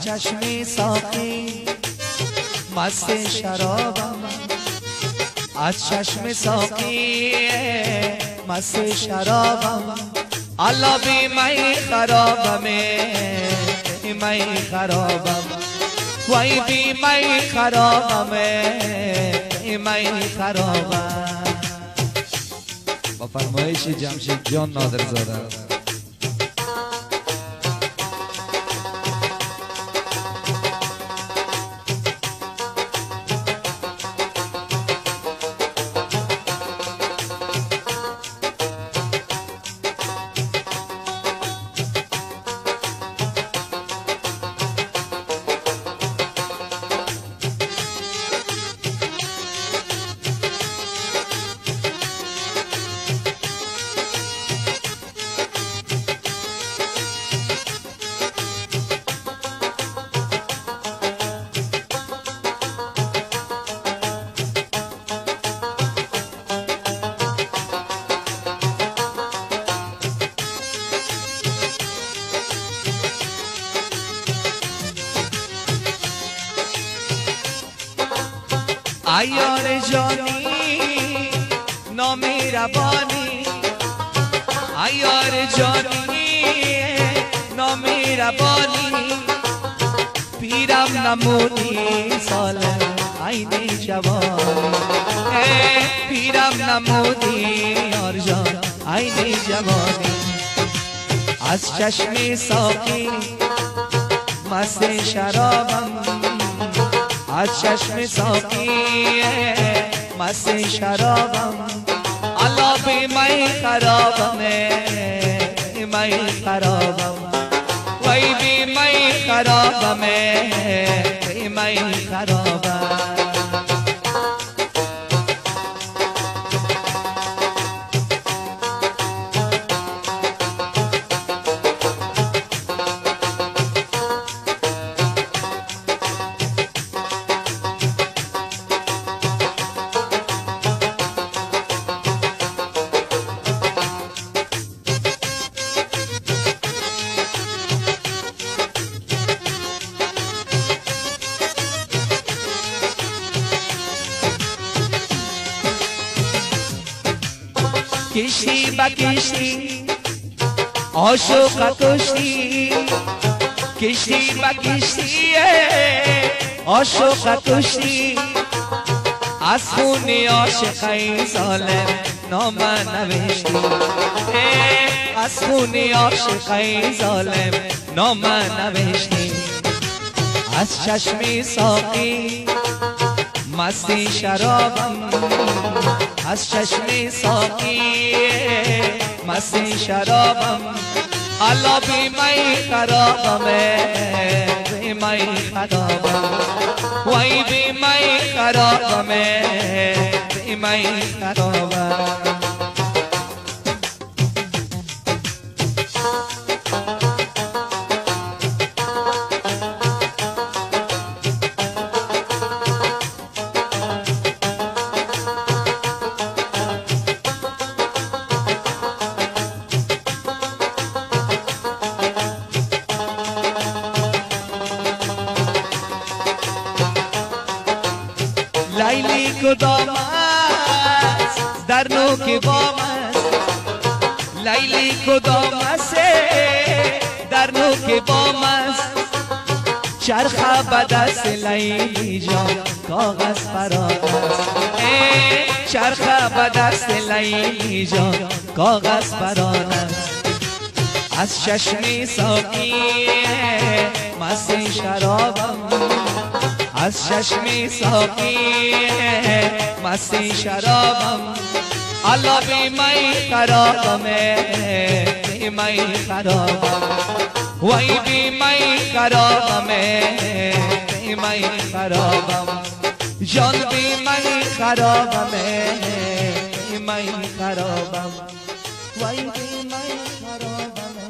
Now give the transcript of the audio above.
چشم ساقی مست شرابم. از چشم ساقی مست شرابم. الله بی می خرابم می خرابم. وای بی می خرابم می خرابم. با فرمایش جمشید جان نادر زاده ایار جانی نامی ربانی ایار جانی نامی ربانی پیرم نمونی سال عین جوانی. پیرم نمونی یار جان عین جوانی. از چشم ساقی مست شرابم از چشم ساقی مست شرابم الله بی می خرابم می خرابم وای بی می خرابم می خرابم کشتی با کشتی عاشق کشتی کشتی با کشتی عاشق کشتی از خون عاشق ظالم نام نوشتی از خون عاشق ظالم نام نوشتی از چشم ساقی مستی شرابم از چشم ساقی مستی شرابم الله بی می خرابم بی می خرابم وای بی می خرابم بی می خرابم لیلی کدام است در نوک بام است لیلی کدام است در نوک بام است چرخ به دست لیلی جان کاغذ فرار است چرخ به دست لیلی جان کاغذ فرار است از چشم ساقی مست شرابم از چشم ساقی مستی شرابم الله بی می خرابم بی می خرابم وای بی می خرابم بی می خرابم جان بی می خرابم بی می خرابم وای بی می خرابم